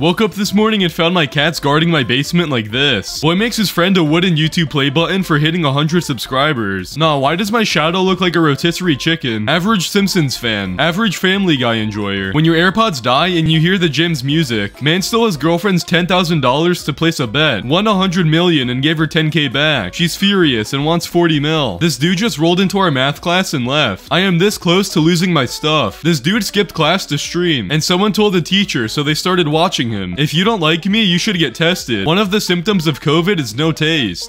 Woke up this morning and found my cats guarding my basement like this. Boy makes his friend a wooden YouTube play button for hitting 100 subscribers. Nah, why does my shadow look like a rotisserie chicken? Average Simpsons fan. Average Family Guy enjoyer. When your AirPods die and you hear the gym's music, man stole his girlfriend's $10,000 to place a bet. Won 100 million and gave her 10k back. She's furious and wants 40 mil. This dude just rolled into our math class and left. I am this close to losing my stuff. This dude skipped class to stream, and someone told the teacher, so they started watching him. If you don't like me, you should get tested. One of the symptoms of COVID is no taste.